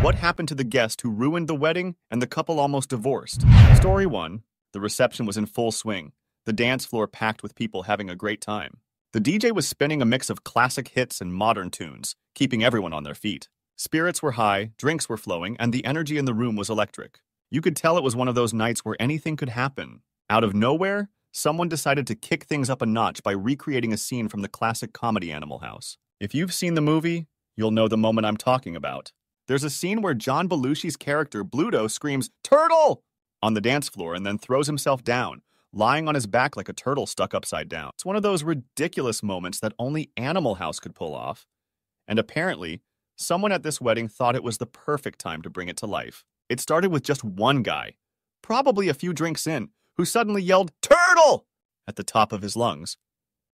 What happened to the guest who ruined the wedding and the couple almost divorced? Story 1. The reception was in full swing, the dance floor packed with people having a great time. The DJ was spinning a mix of classic hits and modern tunes, keeping everyone on their feet. Spirits were high, drinks were flowing, and the energy in the room was electric. You could tell it was one of those nights where anything could happen. Out of nowhere, someone decided to kick things up a notch by recreating a scene from the classic comedy Animal House. If you've seen the movie, you'll know the moment I'm talking about. There's a scene where John Belushi's character, Bluto, screams, Turtle! on the dance floor and then throws himself down, lying on his back like a turtle stuck upside down. It's one of those ridiculous moments that only Animal House could pull off. And apparently, someone at this wedding thought it was the perfect time to bring it to life. It started with just one guy, probably a few drinks in, who suddenly yelled, Turtle! at the top of his lungs.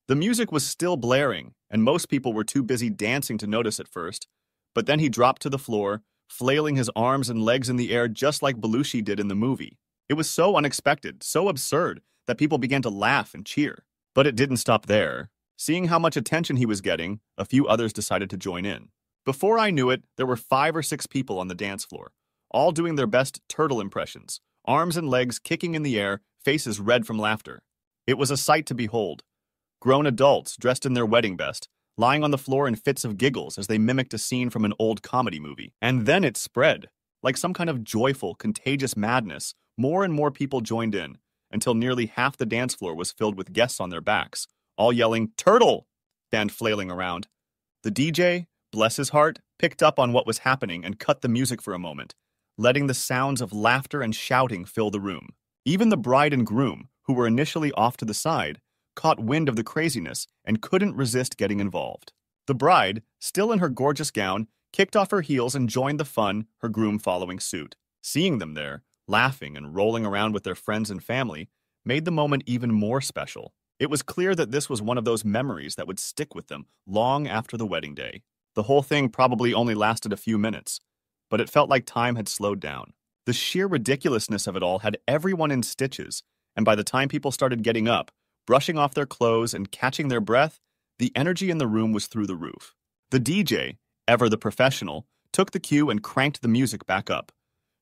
The music was still blaring, and most people were too busy dancing to notice at first, but then he dropped to the floor, flailing his arms and legs in the air just like Belushi did in the movie. It was so unexpected, so absurd, that people began to laugh and cheer. But it didn't stop there. Seeing how much attention he was getting, a few others decided to join in. Before I knew it, there were five or six people on the dance floor, all doing their best turtle impressions, arms and legs kicking in the air, faces red from laughter. It was a sight to behold. Grown adults, dressed in their wedding best, lying on the floor in fits of giggles as they mimicked a scene from an old comedy movie. And then it spread. Like some kind of joyful, contagious madness, more and more people joined in, until nearly half the dance floor was filled with guests on their backs, all yelling, Turtle! and flailing around. The DJ, bless his heart, picked up on what was happening and cut the music for a moment, letting the sounds of laughter and shouting fill the room. Even the bride and groom, who were initially off to the side, caught wind of the craziness and couldn't resist getting involved. The bride, still in her gorgeous gown, kicked off her heels and joined the fun, her groom following suit. Seeing them there, laughing and rolling around with their friends and family, made the moment even more special. It was clear that this was one of those memories that would stick with them long after the wedding day. The whole thing probably only lasted a few minutes, but it felt like time had slowed down. The sheer ridiculousness of it all had everyone in stitches, and by the time people started getting up, brushing off their clothes and catching their breath, the energy in the room was through the roof. The DJ, ever the professional, took the cue and cranked the music back up,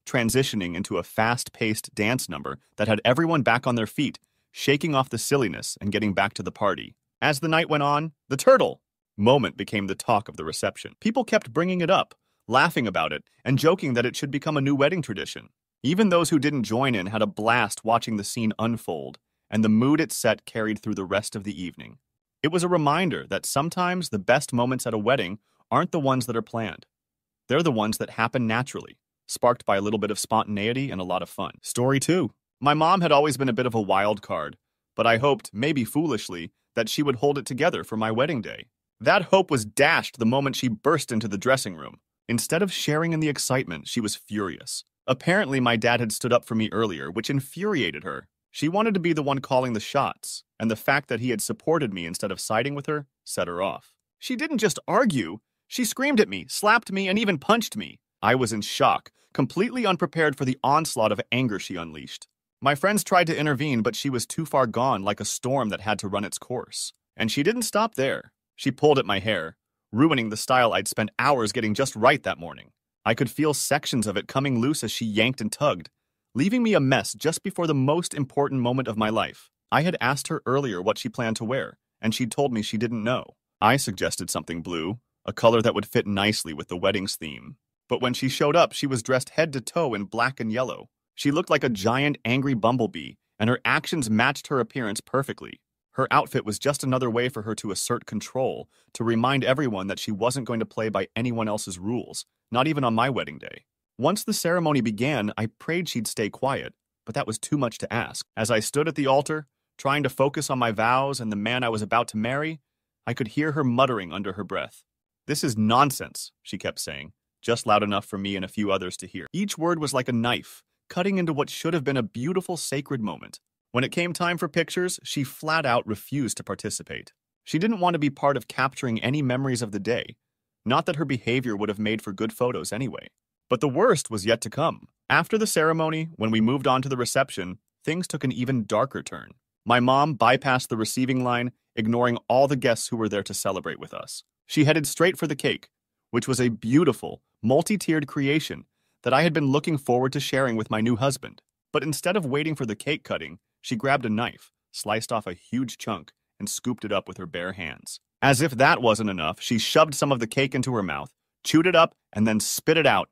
transitioning into a fast paced dance number that had everyone back on their feet, shaking off the silliness and getting back to the party. As the night went on, the turtle moment became the talk of the reception. People kept bringing it up, laughing about it, and joking that it should become a new wedding tradition. Even those who didn't join in had a blast watching the scene unfold, and the mood it set carried through the rest of the evening. It was a reminder that sometimes the best moments at a wedding aren't the ones that are planned. They're the ones that happen naturally, sparked by a little bit of spontaneity and a lot of fun. Story 2. My mom had always been a bit of a wild card, but I hoped, maybe foolishly, that she would hold it together for my wedding day. That hope was dashed the moment she burst into the dressing room. Instead of sharing in the excitement, she was furious. Apparently, my dad had stood up for me earlier, which infuriated her. She wanted to be the one calling the shots, and the fact that he had supported me instead of siding with her set her off. She didn't just argue, she screamed at me, slapped me, and even punched me. I was in shock, completely unprepared for the onslaught of anger she unleashed. My friends tried to intervene, but she was too far gone, like a storm that had to run its course. And she didn't stop there. She pulled at my hair, ruining the style I'd spent hours getting just right that morning. I could feel sections of it coming loose as she yanked and tugged, leaving me a mess just before the most important moment of my life. I had asked her earlier what she planned to wear, and she'd told me she didn't know. I suggested something blue, a color that would fit nicely with the wedding's theme. But when she showed up, she was dressed head to toe in black and yellow. She looked like a giant angry bumblebee, and her actions matched her appearance perfectly. Her outfit was just another way for her to assert control, to remind everyone that she wasn't going to play by anyone else's rules, not even on my wedding day. Once the ceremony began, I prayed she'd stay quiet, but that was too much to ask. As I stood at the altar, trying to focus on my vows and the man I was about to marry, I could hear her muttering under her breath. This is nonsense, she kept saying, just loud enough for me and a few others to hear. Each word was like a knife, cutting into what should have been a beautiful sacred moment. When it came time for pictures, she flat out refused to participate. She didn't want to be part of capturing any memories of the day, not that her behavior would have made for good photos anyway. But the worst was yet to come. After the ceremony, when we moved on to the reception, things took an even darker turn. My mom bypassed the receiving line, ignoring all the guests who were there to celebrate with us. She headed straight for the cake, which was a beautiful, multi tiered creation that I had been looking forward to sharing with my new husband. But instead of waiting for the cake cutting, she grabbed a knife, sliced off a huge chunk, and scooped it up with her bare hands. As if that wasn't enough, she shoved some of the cake into her mouth, chewed it up, and then spit it out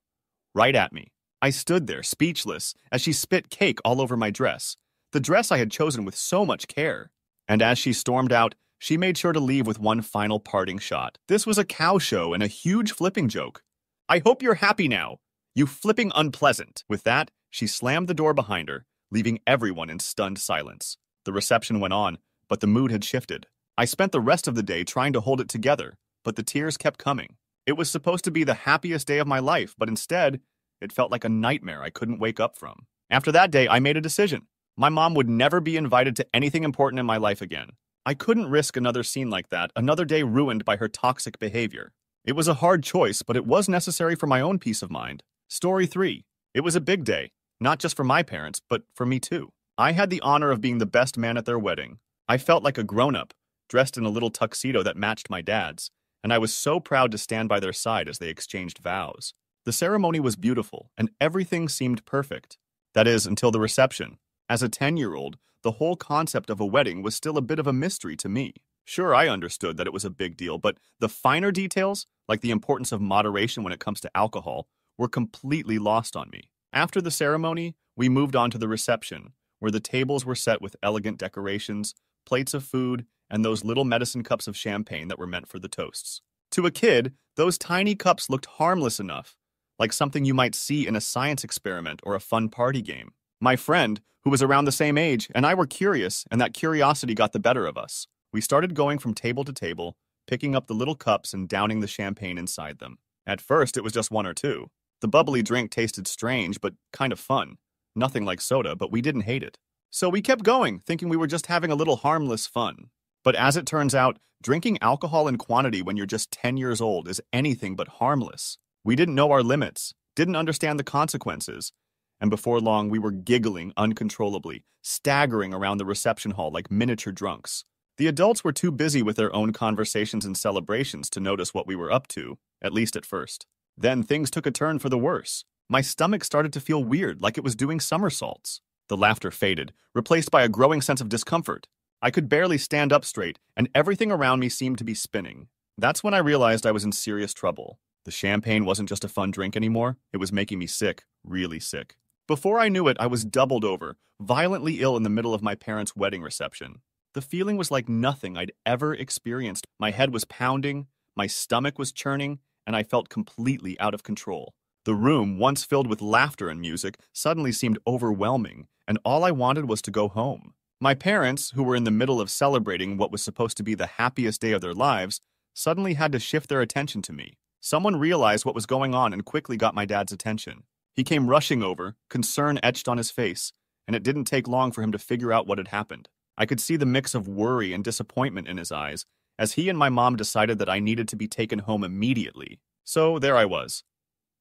right at me. I stood there, speechless, as she spit cake all over my dress, the dress I had chosen with so much care. And as she stormed out, she made sure to leave with one final parting shot. This was a cow show and a huge flipping joke. I hope you're happy now. You flipping unpleasant. With that, she slammed the door behind her, leaving everyone in stunned silence. The reception went on, but the mood had shifted. I spent the rest of the day trying to hold it together, but the tears kept coming. It was supposed to be the happiest day of my life, but instead, it felt like a nightmare I couldn't wake up from. After that day, I made a decision. My mom would never be invited to anything important in my life again. I couldn't risk another scene like that, another day ruined by her toxic behavior. It was a hard choice, but it was necessary for my own peace of mind. Story 3. It was a big day, not just for my parents, but for me too. I had the honor of being the best man at their wedding. I felt like a grown up, dressed in a little tuxedo that matched my dad's, and I was so proud to stand by their side as they exchanged vows. The ceremony was beautiful, and everything seemed perfect. That is, until the reception. As a 10 year old, the whole concept of a wedding was still a bit of a mystery to me. Sure, I understood that it was a big deal, but the finer details, like the importance of moderation when it comes to alcohol, were completely lost on me. After the ceremony, we moved on to the reception, where the tables were set with elegant decorations, plates of food, and those little medicine cups of champagne that were meant for the toasts. To a kid, those tiny cups looked harmless enough, like something you might see in a science experiment or a fun party game. My friend, who was around the same age, and I were curious, and that curiosity got the better of us. We started going from table to table, picking up the little cups and downing the champagne inside them. At first, it was just one or two. The bubbly drink tasted strange, but kind of fun. Nothing like soda, but we didn't hate it. So we kept going, thinking we were just having a little harmless fun. But as it turns out, drinking alcohol in quantity when you're just 10 years old is anything but harmless. We didn't know our limits, didn't understand the consequences, and before long we were giggling uncontrollably, staggering around the reception hall like miniature drunks. The adults were too busy with their own conversations and celebrations to notice what we were up to, at least at first. Then things took a turn for the worse. My stomach started to feel weird, like it was doing somersaults. The laughter faded, replaced by a growing sense of discomfort. I could barely stand up straight, and everything around me seemed to be spinning. That's when I realized I was in serious trouble. The champagne wasn't just a fun drink anymore, it was making me sick, really sick. Before I knew it, I was doubled over, violently ill in the middle of my parents' wedding reception. The feeling was like nothing I'd ever experienced. My head was pounding, my stomach was churning, and I felt completely out of control. The room, once filled with laughter and music, suddenly seemed overwhelming, and all I wanted was to go home. My parents, who were in the middle of celebrating what was supposed to be the happiest day of their lives, suddenly had to shift their attention to me. Someone realized what was going on and quickly got my dad's attention. He came rushing over, concern etched on his face, and it didn't take long for him to figure out what had happened. I could see the mix of worry and disappointment in his eyes as he and my mom decided that I needed to be taken home immediately. So there I was,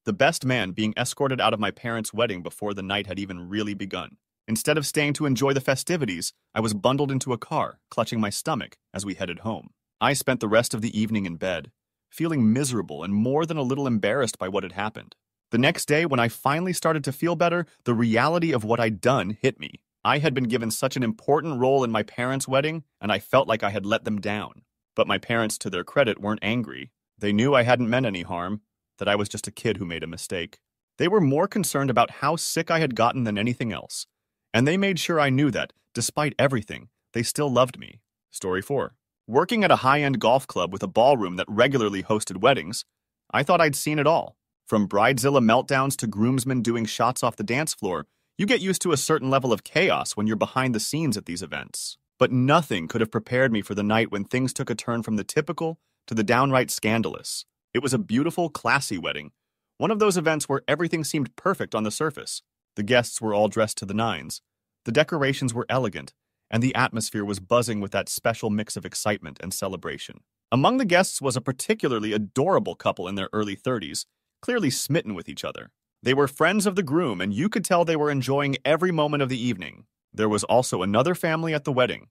the best man being escorted out of my parents' wedding before the night had even really begun. Instead of staying to enjoy the festivities, I was bundled into a car, clutching my stomach as we headed home. I spent the rest of the evening in bed, feeling miserable and more than a little embarrassed by what had happened. The next day, when I finally started to feel better, the reality of what I'd done hit me. I had been given such an important role in my parents' wedding, and I felt like I had let them down. But my parents, to their credit, weren't angry. They knew I hadn't meant any harm, that I was just a kid who made a mistake. They were more concerned about how sick I had gotten than anything else. And they made sure I knew that, despite everything, they still loved me. Story 4. Working at a high end golf club with a ballroom that regularly hosted weddings, I thought I'd seen it all. From bridezilla meltdowns to groomsmen doing shots off the dance floor, you get used to a certain level of chaos when you're behind the scenes at these events. But nothing could have prepared me for the night when things took a turn from the typical to the downright scandalous. It was a beautiful, classy wedding, one of those events where everything seemed perfect on the surface. The guests were all dressed to the nines. The decorations were elegant, and the atmosphere was buzzing with that special mix of excitement and celebration. Among the guests was a particularly adorable couple in their early 30s, clearly smitten with each other. They were friends of the groom, and you could tell they were enjoying every moment of the evening. There was also another family at the wedding,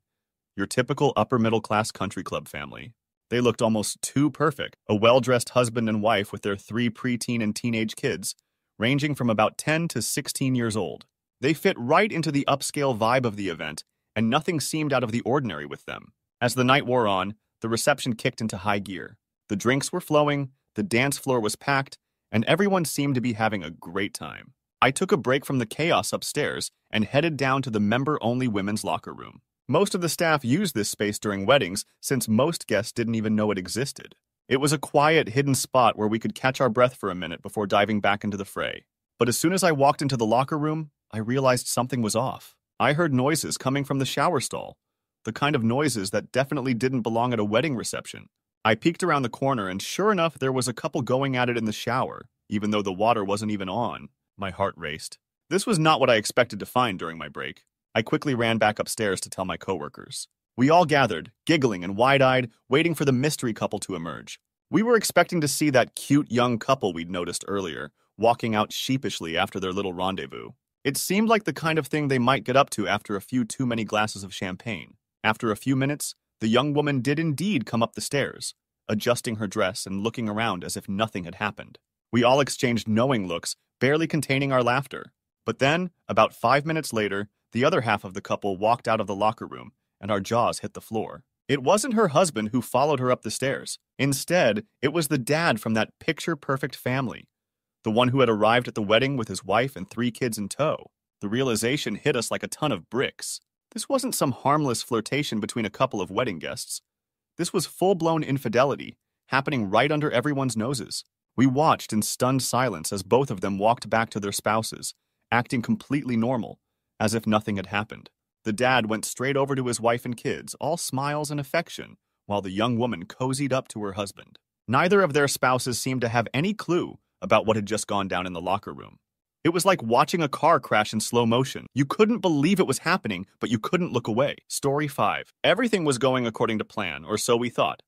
your typical upper middle class country club family. They looked almost too perfect. A well dressed husband and wife with their three preteen and teenage kids, ranging from about 10 to 16 years old. They fit right into the upscale vibe of the event, and nothing seemed out of the ordinary with them. As the night wore on, the reception kicked into high gear. The drinks were flowing, the dance floor was packed, and everyone seemed to be having a great time. I took a break from the chaos upstairs and headed down to the member only women's locker room. Most of the staff used this space during weddings since most guests didn't even know it existed. It was a quiet, hidden spot where we could catch our breath for a minute before diving back into the fray. But as soon as I walked into the locker room, I realized something was off. I heard noises coming from the shower stall, the kind of noises that definitely didn't belong at a wedding reception. I peeked around the corner, and sure enough, there was a couple going at it in the shower, even though the water wasn't even on. My heart raced. This was not what I expected to find during my break. I quickly ran back upstairs to tell my coworkers. We all gathered, giggling and wide eyed, waiting for the mystery couple to emerge. We were expecting to see that cute young couple we'd noticed earlier, walking out sheepishly after their little rendezvous. It seemed like the kind of thing they might get up to after a few too many glasses of champagne. After a few minutes, the young woman did indeed come up the stairs, adjusting her dress and looking around as if nothing had happened. We all exchanged knowing looks barely containing our laughter. But then, about five minutes later, the other half of the couple walked out of the locker room, and our jaws hit the floor. It wasn't her husband who followed her up the stairs. Instead, it was the dad from that picture perfect family, the one who had arrived at the wedding with his wife and three kids in tow. The realization hit us like a ton of bricks. This wasn't some harmless flirtation between a couple of wedding guests. This was full blown infidelity, happening right under everyone's noses. We watched in stunned silence as both of them walked back to their spouses, acting completely normal, as if nothing had happened. The dad went straight over to his wife and kids, all smiles and affection, while the young woman cozied up to her husband. Neither of their spouses seemed to have any clue about what had just gone down in the locker room. It was like watching a car crash in slow motion. You couldn't believe it was happening, but you couldn't look away. Story 5. Everything was going according to plan, or so we thought.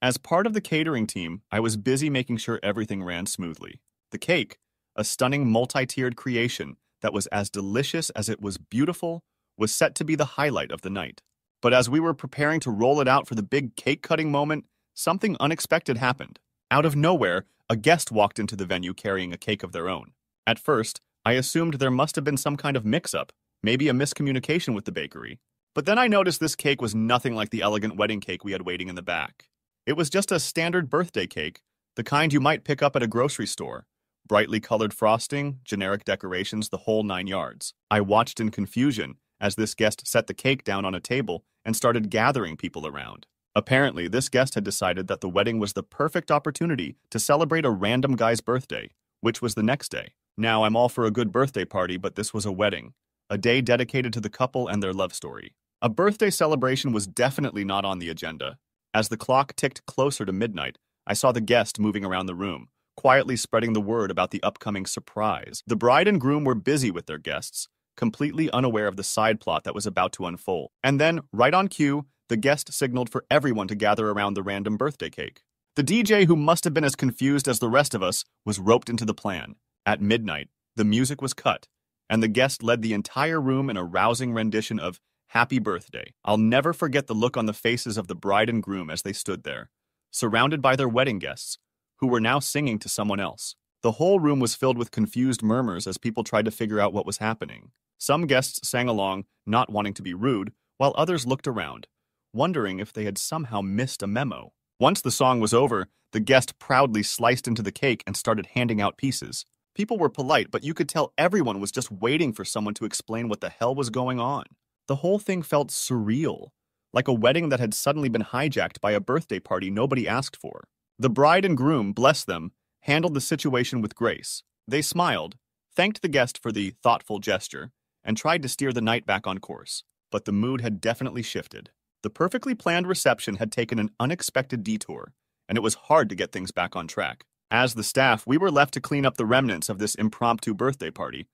As part of the catering team, I was busy making sure everything ran smoothly. The cake, a stunning multi tiered creation that was as delicious as it was beautiful, was set to be the highlight of the night. But as we were preparing to roll it out for the big cake cutting moment, something unexpected happened. Out of nowhere, a guest walked into the venue carrying a cake of their own. At first, I assumed there must have been some kind of mix up, maybe a miscommunication with the bakery. But then I noticed this cake was nothing like the elegant wedding cake we had waiting in the back. It was just a standard birthday cake, the kind you might pick up at a grocery store. Brightly colored frosting, generic decorations, the whole nine yards. I watched in confusion as this guest set the cake down on a table and started gathering people around. Apparently, this guest had decided that the wedding was the perfect opportunity to celebrate a random guy's birthday, which was the next day. Now, I'm all for a good birthday party, but this was a wedding, a day dedicated to the couple and their love story. A birthday celebration was definitely not on the agenda, as the clock ticked closer to midnight, I saw the guest moving around the room, quietly spreading the word about the upcoming surprise. The bride and groom were busy with their guests, completely unaware of the side plot that was about to unfold. And then, right on cue, the guest signaled for everyone to gather around the random birthday cake. The DJ, who must have been as confused as the rest of us, was roped into the plan. At midnight, the music was cut, and the guest led the entire room in a rousing rendition of Happy birthday. I'll never forget the look on the faces of the bride and groom as they stood there, surrounded by their wedding guests, who were now singing to someone else. The whole room was filled with confused murmurs as people tried to figure out what was happening. Some guests sang along, not wanting to be rude, while others looked around, wondering if they had somehow missed a memo. Once the song was over, the guest proudly sliced into the cake and started handing out pieces. People were polite, but you could tell everyone was just waiting for someone to explain what the hell was going on. The whole thing felt surreal, like a wedding that had suddenly been hijacked by a birthday party nobody asked for. The bride and groom, bless them, handled the situation with grace. They smiled, thanked the guest for the thoughtful gesture, and tried to steer the night back on course. But the mood had definitely shifted. The perfectly planned reception had taken an unexpected detour, and it was hard to get things back on track. As the staff, we were left to clean up the remnants of this impromptu birthday party,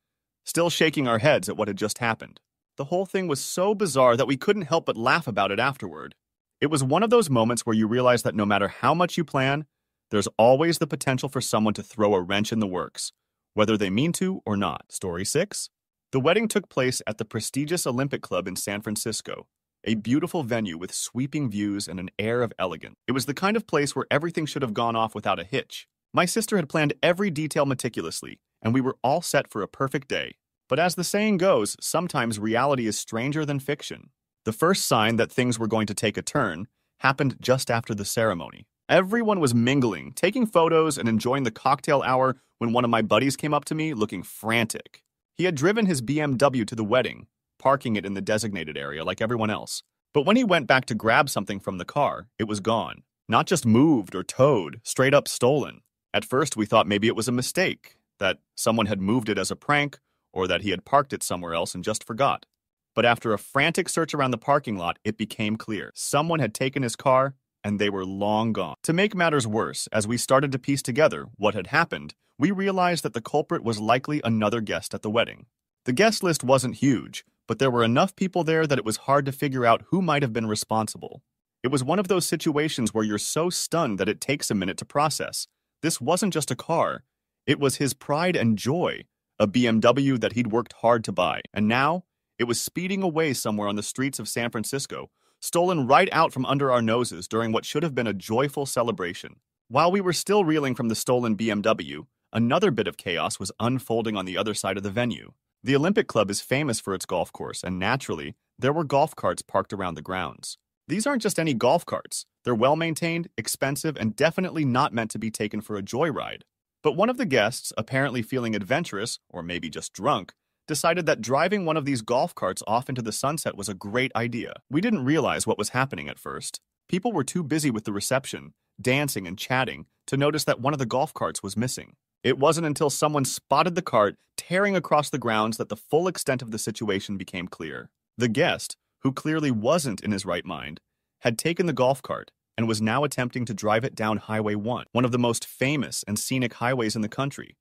still shaking our heads at what had just happened. The whole thing was so bizarre that we couldn't help but laugh about it afterward. It was one of those moments where you realize that no matter how much you plan, there's always the potential for someone to throw a wrench in the works, whether they mean to or not. Story 6 The wedding took place at the prestigious Olympic Club in San Francisco, a beautiful venue with sweeping views and an air of elegance. It was the kind of place where everything should have gone off without a hitch. My sister had planned every detail meticulously, and we were all set for a perfect day. But as the saying goes, sometimes reality is stranger than fiction. The first sign that things were going to take a turn happened just after the ceremony. Everyone was mingling, taking photos, and enjoying the cocktail hour when one of my buddies came up to me looking frantic. He had driven his BMW to the wedding, parking it in the designated area like everyone else. But when he went back to grab something from the car, it was gone. Not just moved or towed, straight up stolen. At first, we thought maybe it was a mistake, that someone had moved it as a prank, or that he had parked it somewhere else and just forgot. But after a frantic search around the parking lot, it became clear. Someone had taken his car, and they were long gone. To make matters worse, as we started to piece together what had happened, we realized that the culprit was likely another guest at the wedding. The guest list wasn't huge, but there were enough people there that it was hard to figure out who might have been responsible. It was one of those situations where you're so stunned that it takes a minute to process. This wasn't just a car, it was his pride and joy, a BMW that he'd worked hard to buy, and now it was speeding away somewhere on the streets of San Francisco, stolen right out from under our noses during what should have been a joyful celebration. While we were still reeling from the stolen BMW, another bit of chaos was unfolding on the other side of the venue. The Olympic Club is famous for its golf course, and naturally, there were golf carts parked around the grounds. These aren't just any golf carts. They're well maintained, expensive, and definitely not meant to be taken for a joyride. But one of the guests, apparently feeling adventurous, or maybe just drunk, decided that driving one of these golf carts off into the sunset was a great idea. We didn't realize what was happening at first. People were too busy with the reception, dancing and chatting, to notice that one of the golf carts was missing. It wasn't until someone spotted the cart tearing across the grounds that the full extent of the situation became clear. The guest, who clearly wasn't in his right mind, had taken the golf cart and was now attempting to drive it down Highway 1, one of the most famous and scenic highways in the country,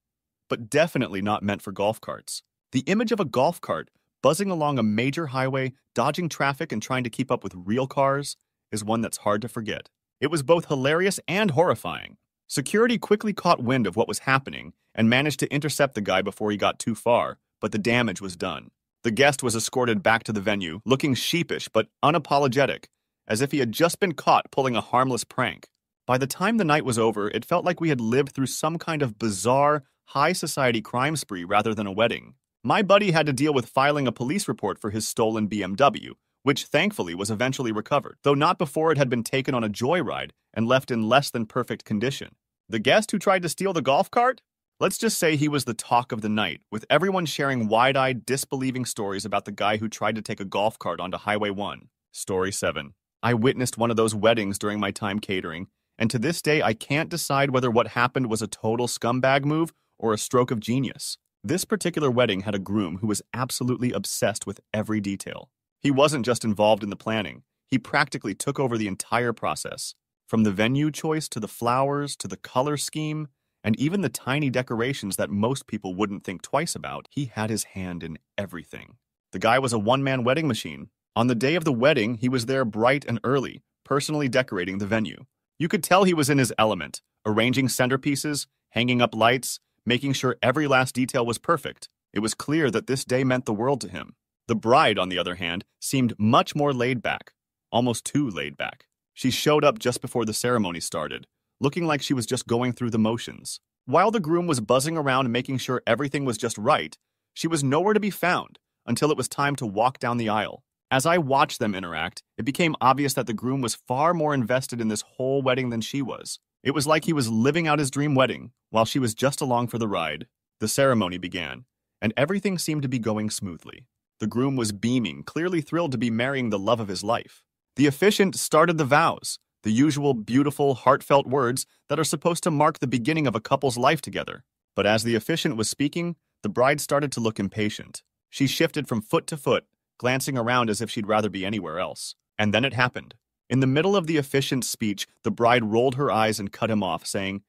but definitely not meant for golf carts. The image of a golf cart buzzing along a major highway, dodging traffic and trying to keep up with real cars, is one that's hard to forget. It was both hilarious and horrifying. Security quickly caught wind of what was happening and managed to intercept the guy before he got too far, but the damage was done. The guest was escorted back to the venue, looking sheepish but unapologetic, as if he had just been caught pulling a harmless prank. By the time the night was over, it felt like we had lived through some kind of bizarre, high society crime spree rather than a wedding. My buddy had to deal with filing a police report for his stolen BMW, which thankfully was eventually recovered, though not before it had been taken on a joyride and left in less than perfect condition. The guest who tried to steal the golf cart? Let's just say he was the talk of the night, with everyone sharing wide eyed, disbelieving stories about the guy who tried to take a golf cart onto Highway 1. Story 7. I witnessed one of those weddings during my time catering, and to this day I can't decide whether what happened was a total scumbag move or a stroke of genius. This particular wedding had a groom who was absolutely obsessed with every detail. He wasn't just involved in the planning, he practically took over the entire process. From the venue choice to the flowers to the color scheme, and even the tiny decorations that most people wouldn't think twice about, he had his hand in everything. The guy was a one man wedding machine, on the day of the wedding, he was there bright and early, personally decorating the venue. You could tell he was in his element, arranging centerpieces, hanging up lights, making sure every last detail was perfect. It was clear that this day meant the world to him. The bride, on the other hand, seemed much more laid back, almost too laid back. She showed up just before the ceremony started, looking like she was just going through the motions. While the groom was buzzing around making sure everything was just right, she was nowhere to be found until it was time to walk down the aisle. As I watched them interact, it became obvious that the groom was far more invested in this whole wedding than she was. It was like he was living out his dream wedding, while she was just along for the ride. The ceremony began, and everything seemed to be going smoothly. The groom was beaming, clearly thrilled to be marrying the love of his life. The officiant started the vows, the usual beautiful, heartfelt words that are supposed to mark the beginning of a couple's life together. But as the officiant was speaking, the bride started to look impatient. She shifted from foot to foot, glancing around as if she'd rather be anywhere else. And then it happened. In the middle of the officiant's speech, the bride rolled her eyes and cut him off, saying,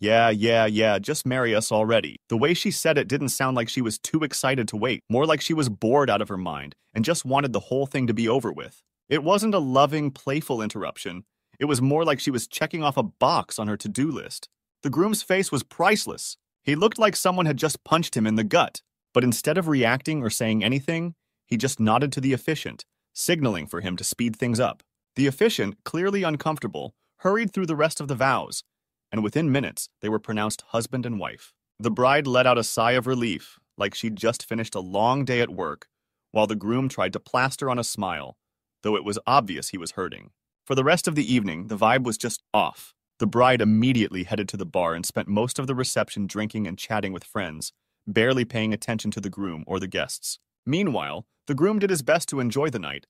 Yeah, yeah, yeah, just marry us already. The way she said it didn't sound like she was too excited to wait, more like she was bored out of her mind and just wanted the whole thing to be over with. It wasn't a loving, playful interruption. It was more like she was checking off a box on her to do list. The groom's face was priceless. He looked like someone had just punched him in the gut. But instead of reacting or saying anything, he just nodded to the efficient, signaling for him to speed things up. The officiant, clearly uncomfortable, hurried through the rest of the vows, and within minutes they were pronounced husband and wife. The bride let out a sigh of relief, like she'd just finished a long day at work, while the groom tried to plaster on a smile, though it was obvious he was hurting. For the rest of the evening, the vibe was just off. The bride immediately headed to the bar and spent most of the reception drinking and chatting with friends, barely paying attention to the groom or the guests. Meanwhile, the groom did his best to enjoy the night,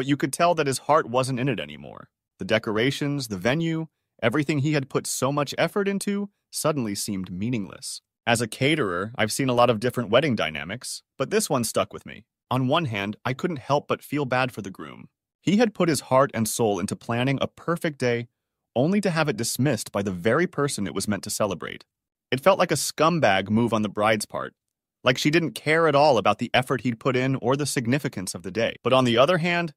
but you could tell that his heart wasn't in it anymore. The decorations, the venue, everything he had put so much effort into suddenly seemed meaningless. As a caterer, I've seen a lot of different wedding dynamics, but this one stuck with me. On one hand, I couldn't help but feel bad for the groom. He had put his heart and soul into planning a perfect day, only to have it dismissed by the very person it was meant to celebrate. It felt like a scumbag move on the bride's part, like she didn't care at all about the effort he'd put in or the significance of the day. But on the other hand,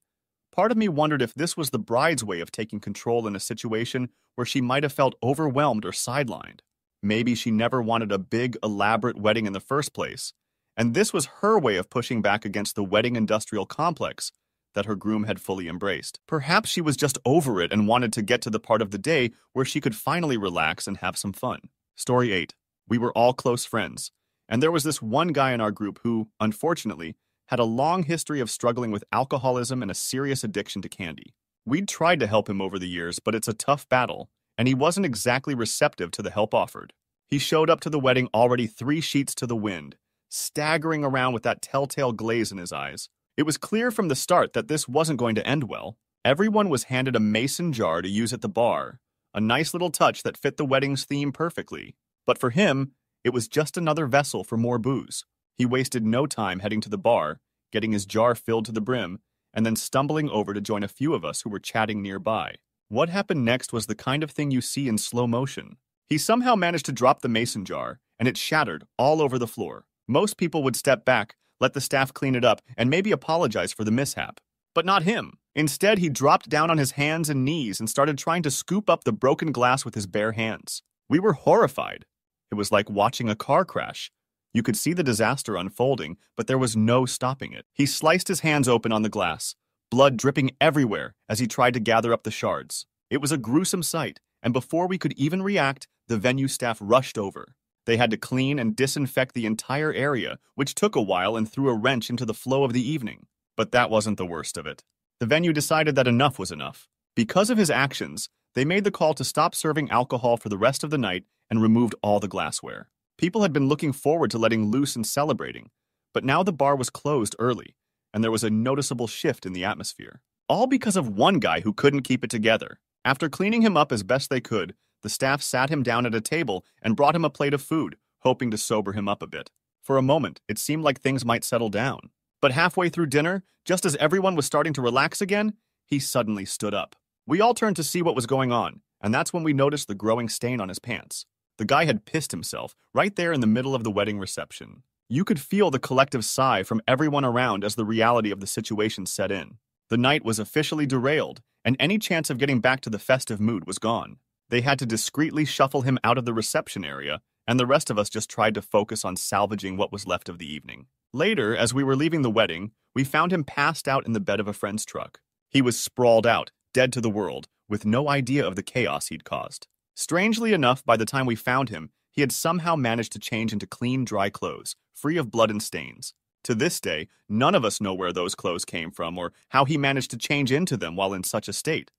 part of me wondered if this was the bride's way of taking control in a situation where she might have felt overwhelmed or sidelined. Maybe she never wanted a big, elaborate wedding in the first place, and this was her way of pushing back against the wedding industrial complex that her groom had fully embraced. Perhaps she was just over it and wanted to get to the part of the day where she could finally relax and have some fun. Story 8. We were all close friends, and there was this one guy in our group who, unfortunately, had a long history of struggling with alcoholism and a serious addiction to candy. We'd tried to help him over the years, but it's a tough battle, and he wasn't exactly receptive to the help offered. He showed up to the wedding already three sheets to the wind, staggering around with that telltale glaze in his eyes, it was clear from the start that this wasn't going to end well. Everyone was handed a mason jar to use at the bar, a nice little touch that fit the wedding's theme perfectly. But for him, it was just another vessel for more booze. He wasted no time heading to the bar, getting his jar filled to the brim, and then stumbling over to join a few of us who were chatting nearby. What happened next was the kind of thing you see in slow motion. He somehow managed to drop the mason jar, and it shattered all over the floor. Most people would step back, let the staff clean it up, and maybe apologize for the mishap. But not him. Instead, he dropped down on his hands and knees and started trying to scoop up the broken glass with his bare hands. We were horrified. It was like watching a car crash. You could see the disaster unfolding, but there was no stopping it. He sliced his hands open on the glass, blood dripping everywhere as he tried to gather up the shards. It was a gruesome sight, and before we could even react, the venue staff rushed over. They had to clean and disinfect the entire area, which took a while and threw a wrench into the flow of the evening. But that wasn't the worst of it. The venue decided that enough was enough. Because of his actions, they made the call to stop serving alcohol for the rest of the night and removed all the glassware. People had been looking forward to letting loose and celebrating, but now the bar was closed early, and there was a noticeable shift in the atmosphere. All because of one guy who couldn't keep it together. After cleaning him up as best they could, the staff sat him down at a table and brought him a plate of food, hoping to sober him up a bit. For a moment, it seemed like things might settle down. But halfway through dinner, just as everyone was starting to relax again, he suddenly stood up. We all turned to see what was going on, and that's when we noticed the growing stain on his pants. The guy had pissed himself right there in the middle of the wedding reception. You could feel the collective sigh from everyone around as the reality of the situation set in. The night was officially derailed, and any chance of getting back to the festive mood was gone. They had to discreetly shuffle him out of the reception area, and the rest of us just tried to focus on salvaging what was left of the evening. Later, as we were leaving the wedding, we found him passed out in the bed of a friend's truck. He was sprawled out, dead to the world, with no idea of the chaos he'd caused. Strangely enough, by the time we found him, he had somehow managed to change into clean, dry clothes, free of blood and stains. To this day, none of us know where those clothes came from or how he managed to change into them while in such a state.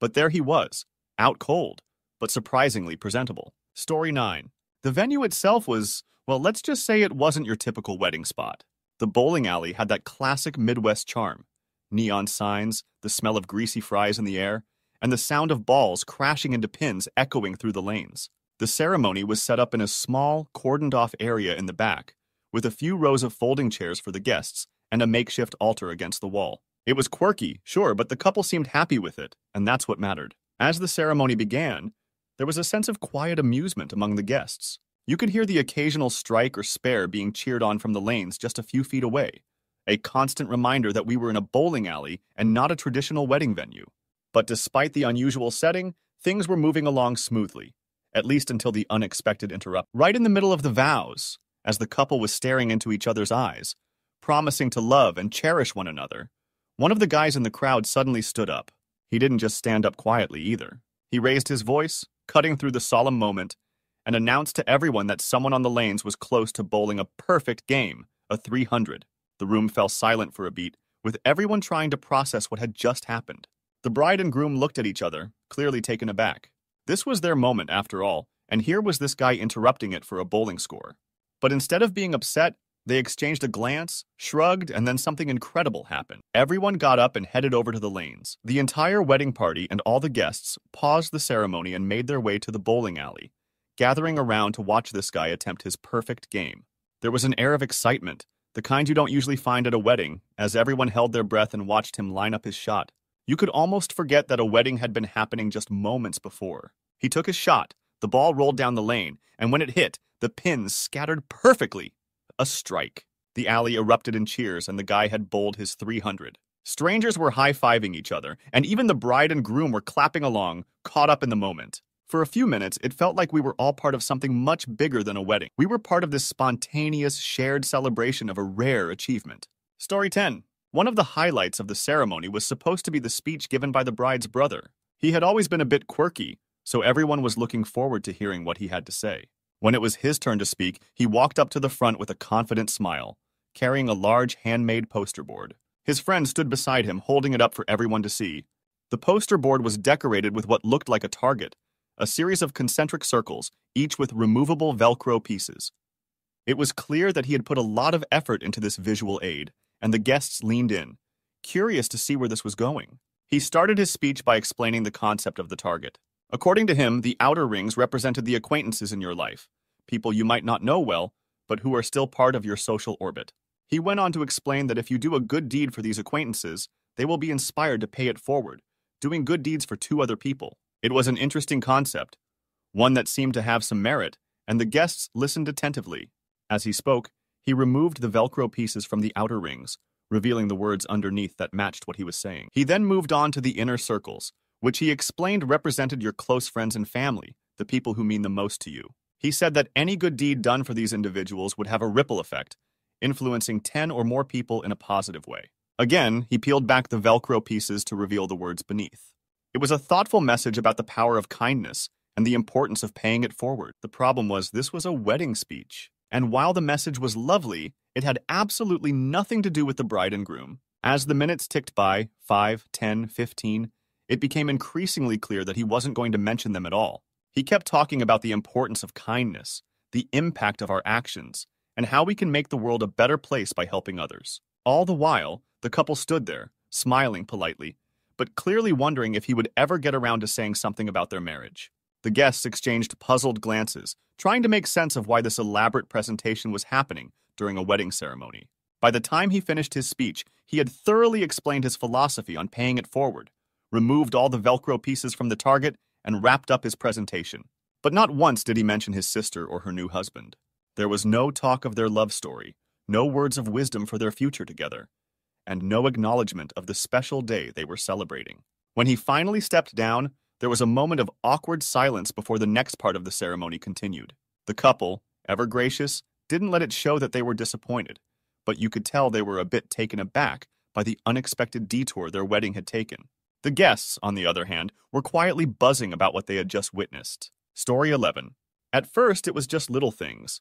But there he was, out cold, but surprisingly presentable. Story 9. The venue itself was, well, let's just say it wasn't your typical wedding spot. The bowling alley had that classic Midwest charm neon signs, the smell of greasy fries in the air, and the sound of balls crashing into pins echoing through the lanes. The ceremony was set up in a small, cordoned off area in the back, with a few rows of folding chairs for the guests and a makeshift altar against the wall. It was quirky, sure, but the couple seemed happy with it, and that's what mattered. As the ceremony began, there was a sense of quiet amusement among the guests. You could hear the occasional strike or spare being cheered on from the lanes just a few feet away, a constant reminder that we were in a bowling alley and not a traditional wedding venue. But despite the unusual setting, things were moving along smoothly, at least until the unexpected interrupt. Right in the middle of the vows, as the couple was staring into each other's eyes, promising to love and cherish one another, One of the guys in the crowd suddenly stood up. He didn't just stand up quietly either. He raised his voice, cutting through the solemn moment, and announced to everyone that someone on the lanes was close to bowling a perfect game, a 300. The room fell silent for a beat, with everyone trying to process what had just happened. The bride and groom looked at each other, clearly taken aback. This was their moment, after all, and here was this guy interrupting it for a bowling score. But instead of being upset, they exchanged a glance, shrugged, and then something incredible happened. Everyone got up and headed over to the lanes. The entire wedding party and all the guests paused the ceremony and made their way to the bowling alley, gathering around to watch this guy attempt his perfect game. There was an air of excitement, the kind you don't usually find at a wedding, as everyone held their breath and watched him line up his shot. You could almost forget that a wedding had been happening just moments before. He took his shot, the ball rolled down the lane, and when it hit, the pins scattered perfectly a strike. The alley erupted in cheers, and the guy had bowled his 300. Strangers were high fiving each other, and even the bride and groom were clapping along, caught up in the moment. For a few minutes, it felt like we were all part of something much bigger than a wedding. We were part of this spontaneous, shared celebration of a rare achievement. Story 10. One of the highlights of the ceremony was supposed to be the speech given by the bride's brother. He had always been a bit quirky, so everyone was looking forward to hearing what he had to say. When it was his turn to speak, he walked up to the front with a confident smile, carrying a large handmade poster board. His friend stood beside him, holding it up for everyone to see. The poster board was decorated with what looked like a target, a series of concentric circles, each with removable Velcro pieces. It was clear that he had put a lot of effort into this visual aid, and the guests leaned in, curious to see where this was going. He started his speech by explaining the concept of the target. According to him, the outer rings represented the acquaintances in your life, people you might not know well, but who are still part of your social orbit. He went on to explain that if you do a good deed for these acquaintances, they will be inspired to pay it forward, doing good deeds for two other people. It was an interesting concept, one that seemed to have some merit, and the guests listened attentively. As he spoke, he removed the Velcro pieces from the outer rings, revealing the words underneath that matched what he was saying. He then moved on to the inner circles, which he explained represented your close friends and family, the people who mean the most to you. He said that any good deed done for these individuals would have a ripple effect, influencing 10 or more people in a positive way. Again, he peeled back the Velcro pieces to reveal the words beneath. It was a thoughtful message about the power of kindness and the importance of paying it forward. The problem was this was a wedding speech, and while the message was lovely, it had absolutely nothing to do with the bride and groom. As the minutes ticked by 5, 10, 15 it became increasingly clear that he wasn't going to mention them at all. He kept talking about the importance of kindness, the impact of our actions, and how we can make the world a better place by helping others. All the while, the couple stood there, smiling politely, but clearly wondering if he would ever get around to saying something about their marriage. The guests exchanged puzzled glances, trying to make sense of why this elaborate presentation was happening during a wedding ceremony. By the time he finished his speech, he had thoroughly explained his philosophy on paying it forward, removed all the Velcro pieces from the target, and wrapped up his presentation. But not once did he mention his sister or her new husband. There was no talk of their love story, no words of wisdom for their future together, and no acknowledgement of the special day they were celebrating. When he finally stepped down, there was a moment of awkward silence before the next part of the ceremony continued. The couple, ever gracious, didn't let it show that they were disappointed, but you could tell they were a bit taken aback by the unexpected detour their wedding had taken. The guests, on the other hand, were quietly buzzing about what they had just witnessed. Story 11. At first, it was just little things.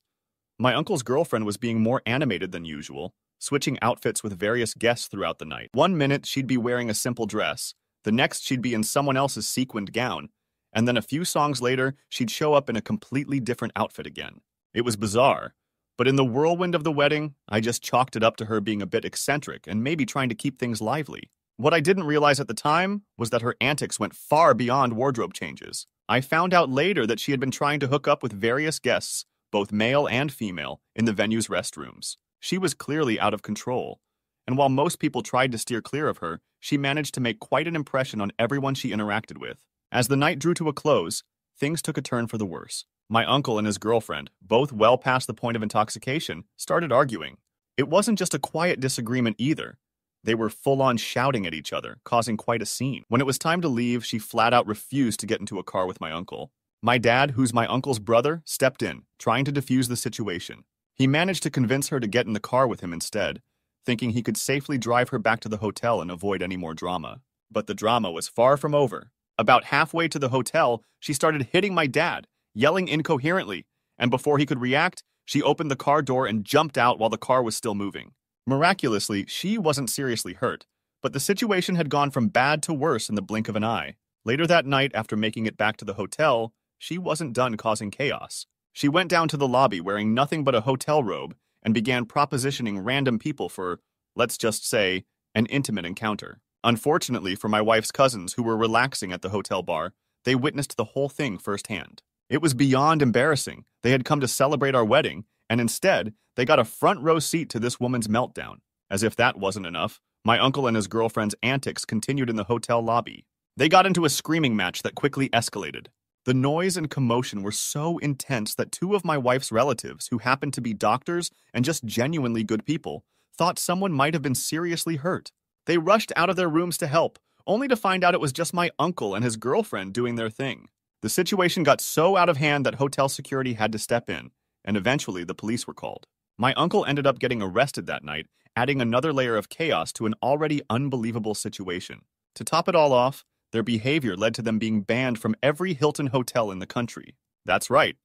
My uncle's girlfriend was being more animated than usual, switching outfits with various guests throughout the night. One minute, she'd be wearing a simple dress, the next, she'd be in someone else's sequined gown, and then a few songs later, she'd show up in a completely different outfit again. It was bizarre, but in the whirlwind of the wedding, I just chalked it up to her being a bit eccentric and maybe trying to keep things lively. What I didn't realize at the time was that her antics went far beyond wardrobe changes. I found out later that she had been trying to hook up with various guests, both male and female, in the venue's restrooms. She was clearly out of control, and while most people tried to steer clear of her, she managed to make quite an impression on everyone she interacted with. As the night drew to a close, things took a turn for the worse. My uncle and his girlfriend, both well past the point of intoxication, started arguing. It wasn't just a quiet disagreement either. They were full on shouting at each other, causing quite a scene. When it was time to leave, she flat out refused to get into a car with my uncle. My dad, who's my uncle's brother, stepped in, trying to defuse the situation. He managed to convince her to get in the car with him instead, thinking he could safely drive her back to the hotel and avoid any more drama. But the drama was far from over. About halfway to the hotel, she started hitting my dad, yelling incoherently, and before he could react, she opened the car door and jumped out while the car was still moving. Miraculously, she wasn't seriously hurt, but the situation had gone from bad to worse in the blink of an eye. Later that night, after making it back to the hotel, she wasn't done causing chaos. She went down to the lobby wearing nothing but a hotel robe and began propositioning random people for, let's just say, an intimate encounter. Unfortunately for my wife's cousins who were relaxing at the hotel bar, they witnessed the whole thing firsthand. It was beyond embarrassing. They had come to celebrate our wedding, and instead, they got a front row seat to this woman's meltdown. As if that wasn't enough, my uncle and his girlfriend's antics continued in the hotel lobby. They got into a screaming match that quickly escalated. The noise and commotion were so intense that two of my wife's relatives, who happened to be doctors and just genuinely good people, thought someone might have been seriously hurt. They rushed out of their rooms to help, only to find out it was just my uncle and his girlfriend doing their thing. The situation got so out of hand that hotel security had to step in, and eventually the police were called. My uncle ended up getting arrested that night, adding another layer of chaos to an already unbelievable situation. To top it all off, their behavior led to them being banned from every Hilton hotel in the country. That's right.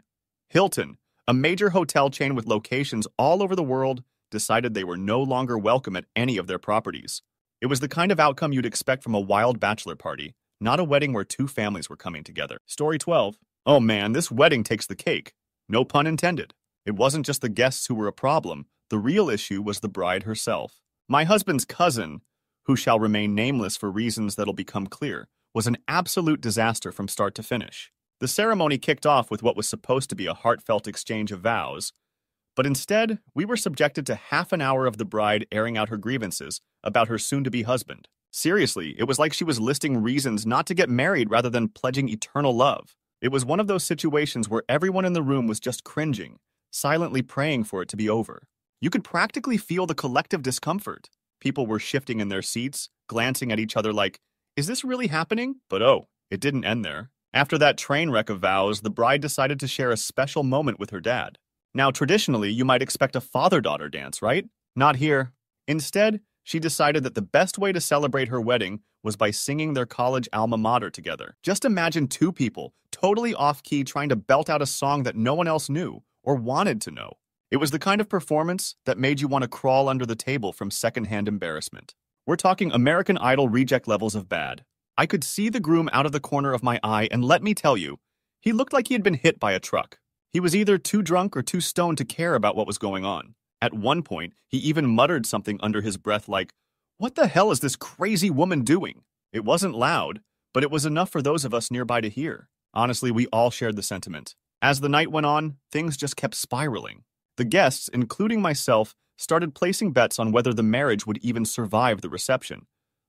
Hilton, a major hotel chain with locations all over the world, decided they were no longer welcome at any of their properties. It was the kind of outcome you'd expect from a wild bachelor party, not a wedding where two families were coming together. Story 12. Oh man, this wedding takes the cake. No pun intended. It wasn't just the guests who were a problem, the real issue was the bride herself. My husband's cousin, who shall remain nameless for reasons that'll become clear, was an absolute disaster from start to finish. The ceremony kicked off with what was supposed to be a heartfelt exchange of vows, but instead, we were subjected to half an hour of the bride airing out her grievances about her soon to be husband. Seriously, it was like she was listing reasons not to get married rather than pledging eternal love. It was one of those situations where everyone in the room was just cringing, silently praying for it to be over. You could practically feel the collective discomfort. People were shifting in their seats, glancing at each other like, is this really happening? But oh, it didn't end there. After that train wreck of vows, the bride decided to share a special moment with her dad. Now, traditionally, you might expect a father daughter dance, right? Not here. Instead, she decided that the best way to celebrate her wedding was by singing their college alma mater together. Just imagine two people, totally off key, trying to belt out a song that no one else knew or wanted to know. It was the kind of performance that made you want to crawl under the table from secondhand embarrassment. We're talking American Idol reject levels of bad. I could see the groom out of the corner of my eye, and let me tell you, he looked like he had been hit by a truck. He was either too drunk or too stoned to care about what was going on. At one point, he even muttered something under his breath like, What the hell is this crazy woman doing? It wasn't loud, but it was enough for those of us nearby to hear. Honestly, we all shared the sentiment. As the night went on, things just kept spiraling. The guests, including myself, started placing bets on whether the marriage would even survive the reception,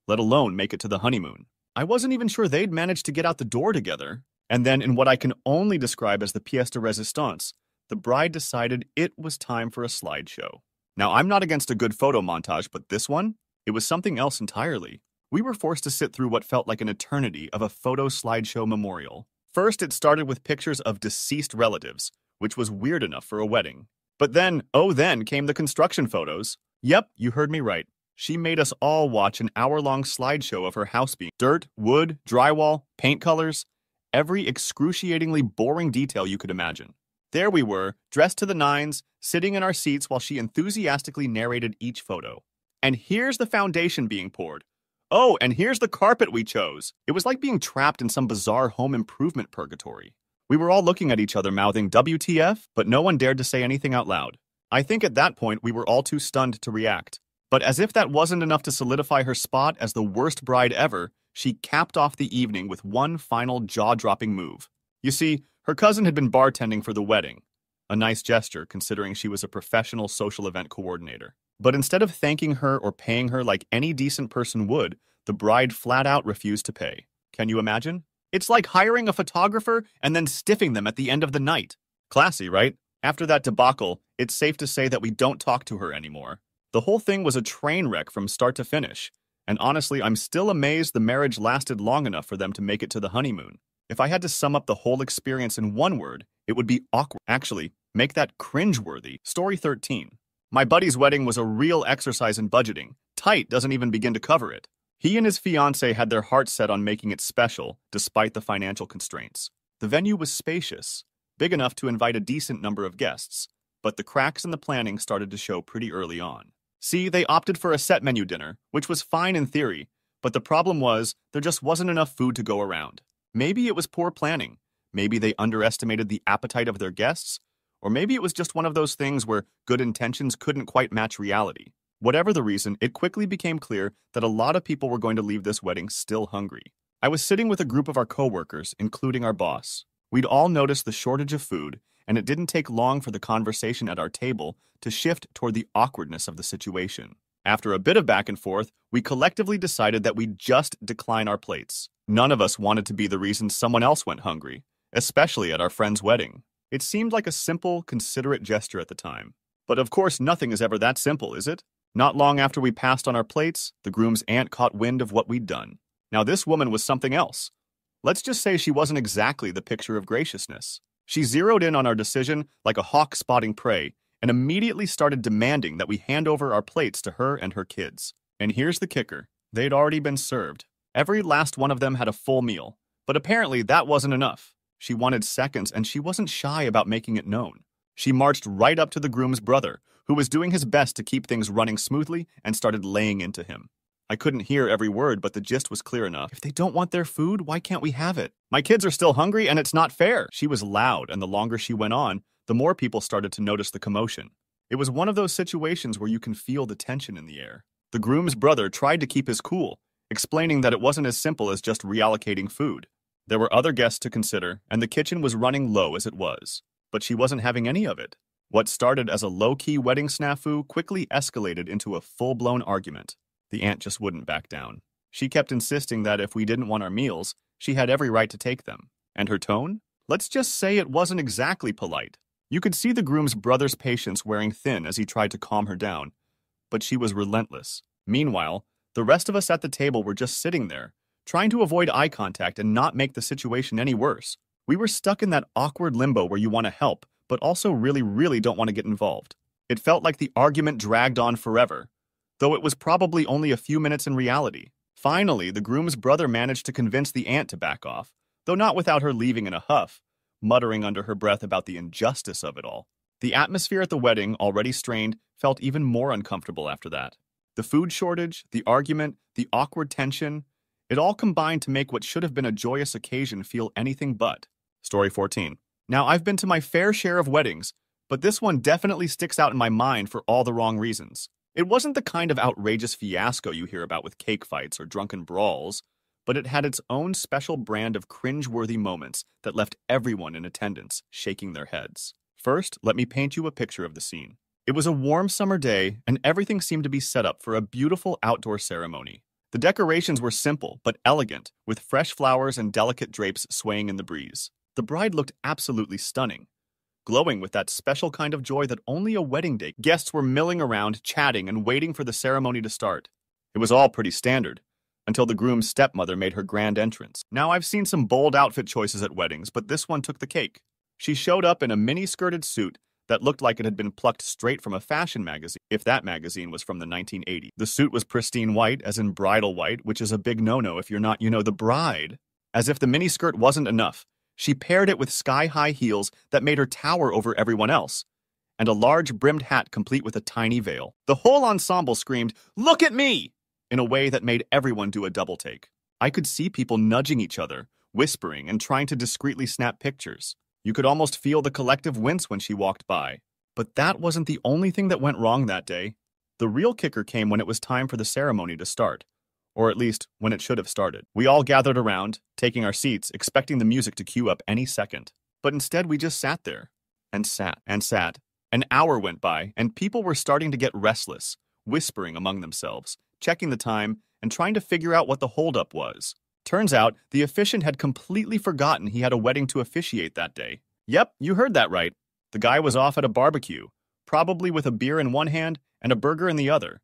let alone make it to the honeymoon. I wasn't even sure they'd managed to get out the door together. And then, in what I can only describe as the pièce de résistance, the bride decided it was time for a slideshow. Now, I'm not against a good photo montage, but this one? It was something else entirely. We were forced to sit through what felt like an eternity of a photo slideshow memorial. First, it started with pictures of deceased relatives, which was weird enough for a wedding. But then, oh, then came the construction photos. Yep, you heard me right. She made us all watch an hour long slideshow of her house being dirt, wood, drywall, paint colors, every excruciatingly boring detail you could imagine. There we were, dressed to the nines, sitting in our seats while she enthusiastically narrated each photo. And here's the foundation being poured. Oh, and here's the carpet we chose. It was like being trapped in some bizarre home improvement purgatory. We were all looking at each other, mouthing WTF, but no one dared to say anything out loud. I think at that point we were all too stunned to react. But as if that wasn't enough to solidify her spot as the worst bride ever, she capped off the evening with one final jaw dropping move. You see, her cousin had been bartending for the wedding, a nice gesture considering she was a professional social event coordinator. But instead of thanking her or paying her like any decent person would, the bride flat out refused to pay. Can you imagine? It's like hiring a photographer and then stiffing them at the end of the night. Classy, right? After that debacle, it's safe to say that we don't talk to her anymore. The whole thing was a train wreck from start to finish. And honestly, I'm still amazed the marriage lasted long enough for them to make it to the honeymoon. If I had to sum up the whole experience in one word, it would be awkward. Actually, make that cringeworthy. Story 13. My buddy's wedding was a real exercise in budgeting. Tight doesn't even begin to cover it. He and his fiancée had their hearts set on making it special, despite the financial constraints. The venue was spacious, big enough to invite a decent number of guests, but the cracks in the planning started to show pretty early on. See, they opted for a set menu dinner, which was fine in theory, but the problem was there just wasn't enough food to go around. Maybe it was poor planning. Maybe they underestimated the appetite of their guests, or maybe it was just one of those things where good intentions couldn't quite match reality. Whatever the reason, it quickly became clear that a lot of people were going to leave this wedding still hungry. I was sitting with a group of our coworkers, including our boss. We'd all noticed the shortage of food, and it didn't take long for the conversation at our table to shift toward the awkwardness of the situation. After a bit of back and forth, we collectively decided that we'd just decline our plates. None of us wanted to be the reason someone else went hungry, especially at our friend's wedding. It seemed like a simple, considerate gesture at the time. But of course, nothing is ever that simple, is it? Not long after we passed on our plates, the groom's aunt caught wind of what we'd done. Now, this woman was something else. Let's just say she wasn't exactly the picture of graciousness. She zeroed in on our decision like a hawk spotting prey and immediately started demanding that we hand over our plates to her and her kids. And here's the kicker they'd already been served. Every last one of them had a full meal. But apparently, that wasn't enough. She wanted seconds, and she wasn't shy about making it known. She marched right up to the groom's brother, who was doing his best to keep things running smoothly, and started laying into him. I couldn't hear every word, but the gist was clear enough. If they don't want their food, why can't we have it? My kids are still hungry, and it's not fair. She was loud, and the longer she went on, the more people started to notice the commotion. It was one of those situations where you can feel the tension in the air. The groom's brother tried to keep his cool, explaining that it wasn't as simple as just reallocating food. There were other guests to consider, and the kitchen was running low as it was. But she wasn't having any of it. What started as a low key wedding snafu quickly escalated into a full blown argument. The aunt just wouldn't back down. She kept insisting that if we didn't want our meals, she had every right to take them. And her tone? Let's just say it wasn't exactly polite. You could see the groom's brother's patience wearing thin as he tried to calm her down. But she was relentless. Meanwhile, the rest of us at the table were just sitting there, trying to avoid eye contact and not make the situation any worse. We were stuck in that awkward limbo where you want to help, but also really, really don't want to get involved. It felt like the argument dragged on forever, though it was probably only a few minutes in reality. Finally, the groom's brother managed to convince the aunt to back off, though not without her leaving in a huff, muttering under her breath about the injustice of it all. The atmosphere at the wedding, already strained, felt even more uncomfortable after that. The food shortage, the argument, the awkward tension, it all combined to make what should have been a joyous occasion feel anything but. Story 14. Now, I've been to my fair share of weddings, but this one definitely sticks out in my mind for all the wrong reasons. It wasn't the kind of outrageous fiasco you hear about with cake fights or drunken brawls, but it had its own special brand of cringe-worthy moments that left everyone in attendance shaking their heads. First, let me paint you a picture of the scene. It was a warm summer day, and everything seemed to be set up for a beautiful outdoor ceremony. The decorations were simple but elegant, with fresh flowers and delicate drapes swaying in the breeze. The bride looked absolutely stunning, glowing with that special kind of joy that only a wedding day. Guests were milling around, chatting, and waiting for the ceremony to start. It was all pretty standard, until the groom's stepmother made her grand entrance. Now, I've seen some bold outfit choices at weddings, but this one took the cake. She showed up in a mini skirted suit that looked like it had been plucked straight from a fashion magazine, if that magazine was from the 1980s. The suit was pristine white, as in bridal white, which is a big no no if you're not, you know, the bride. As if the miniskirt wasn't enough, she paired it with sky high heels that made her tower over everyone else, and a large brimmed hat complete with a tiny veil. The whole ensemble screamed, Look at me! in a way that made everyone do a double take. I could see people nudging each other, whispering, and trying to discreetly snap pictures. You could almost feel the collective wince when she walked by. But that wasn't the only thing that went wrong that day. The real kicker came when it was time for the ceremony to start. Or at least, when it should have started. We all gathered around, taking our seats, expecting the music to cue up any second. But instead, we just sat there. And sat, and sat. An hour went by, and people were starting to get restless, whispering among themselves, checking the time, and trying to figure out what the holdup was. Turns out, the officiant had completely forgotten he had a wedding to officiate that day. Yep, you heard that right. The guy was off at a barbecue, probably with a beer in one hand and a burger in the other,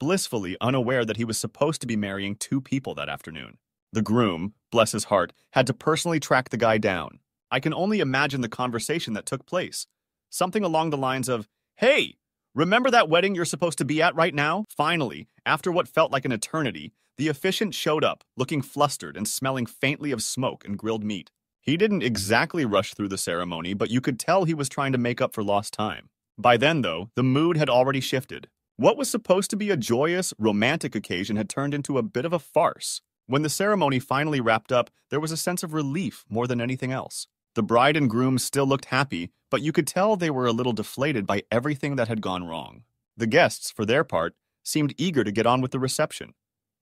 blissfully unaware that he was supposed to be marrying two people that afternoon. The groom, bless his heart, had to personally track the guy down. I can only imagine the conversation that took place. Something along the lines of, Hey, Remember that wedding you're supposed to be at right now? Finally, after what felt like an eternity, the officiant showed up, looking flustered and smelling faintly of smoke and grilled meat. He didn't exactly rush through the ceremony, but you could tell he was trying to make up for lost time. By then, though, the mood had already shifted. What was supposed to be a joyous, romantic occasion had turned into a bit of a farce. When the ceremony finally wrapped up, there was a sense of relief more than anything else. The bride and groom still looked happy, but you could tell they were a little deflated by everything that had gone wrong. The guests, for their part, seemed eager to get on with the reception,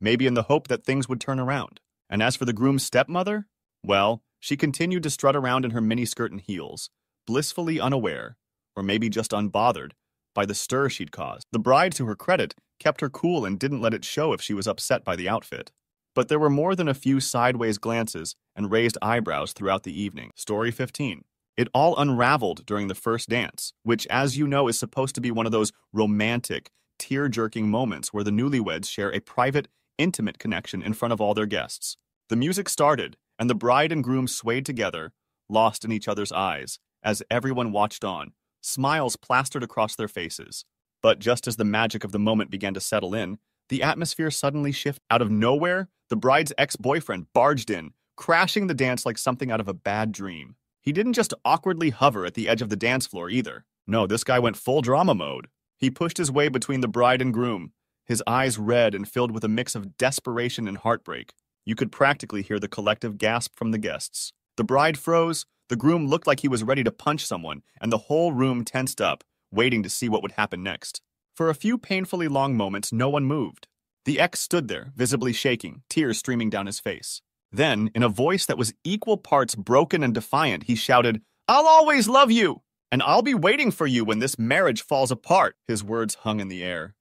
maybe in the hope that things would turn around. And as for the groom's stepmother, well, she continued to strut around in her miniskirt and heels, blissfully unaware, or maybe just unbothered, by the stir she'd caused. The bride, to her credit, kept her cool and didn't let it show if she was upset by the outfit. But there were more than a few sideways glances and raised eyebrows throughout the evening. Story 15. It all unraveled during the first dance, which, as you know, is supposed to be one of those romantic, tear jerking moments where the newlyweds share a private, intimate connection in front of all their guests. The music started, and the bride and groom swayed together, lost in each other's eyes, as everyone watched on, smiles plastered across their faces. But just as the magic of the moment began to settle in, the atmosphere suddenly shifted. Out of nowhere, the bride's ex boyfriend barged in, crashing the dance like something out of a bad dream. He didn't just awkwardly hover at the edge of the dance floor either. No, this guy went full drama mode. He pushed his way between the bride and groom, his eyes red and filled with a mix of desperation and heartbreak. You could practically hear the collective gasp from the guests. The bride froze, the groom looked like he was ready to punch someone, and the whole room tensed up, waiting to see what would happen next. For a few painfully long moments, no one moved. The ex stood there, visibly shaking, tears streaming down his face. Then, in a voice that was equal parts broken and defiant, he shouted, I'll always love you! And I'll be waiting for you when this marriage falls apart. His words hung in the air,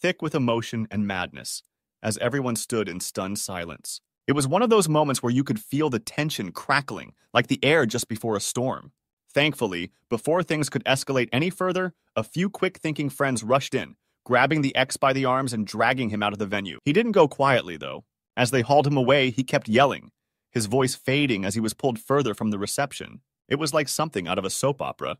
thick with emotion and madness, as everyone stood in stunned silence. It was one of those moments where you could feel the tension crackling, like the air just before a storm. Thankfully, before things could escalate any further, a few quick thinking friends rushed in, grabbing the ex by the arms and dragging him out of the venue. He didn't go quietly, though. As they hauled him away, he kept yelling, his voice fading as he was pulled further from the reception. It was like something out of a soap opera.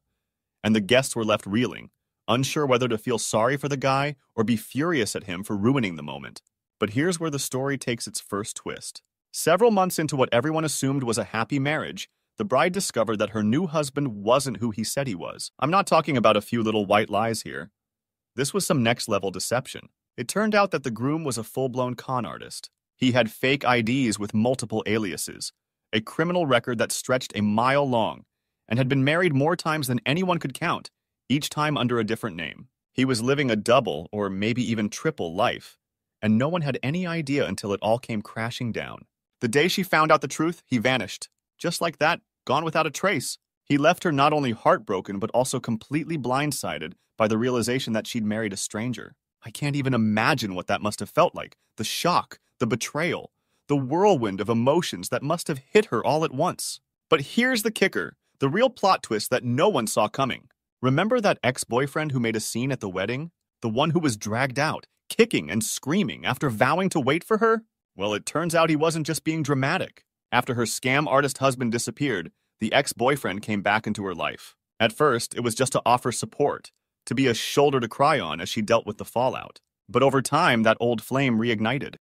And the guests were left reeling, unsure whether to feel sorry for the guy or be furious at him for ruining the moment. But here's where the story takes its first twist. Several months into what everyone assumed was a happy marriage, the bride discovered that her new husband wasn't who he said he was. I'm not talking about a few little white lies here. This was some next level deception. It turned out that the groom was a full blown con artist. He had fake IDs with multiple aliases, a criminal record that stretched a mile long, and had been married more times than anyone could count, each time under a different name. He was living a double, or maybe even triple, life, and no one had any idea until it all came crashing down. The day she found out the truth, he vanished. Just like that, gone without a trace. He left her not only heartbroken, but also completely blindsided by the realization that she'd married a stranger. I can't even imagine what that must have felt like the shock, the betrayal, the whirlwind of emotions that must have hit her all at once. But here's the kicker the real plot twist that no one saw coming. Remember that ex boyfriend who made a scene at the wedding? The one who was dragged out, kicking and screaming after vowing to wait for her? Well, it turns out he wasn't just being dramatic. After her scam artist husband disappeared, the ex boyfriend came back into her life. At first, it was just to offer support, to be a shoulder to cry on as she dealt with the fallout. But over time, that old flame reignited.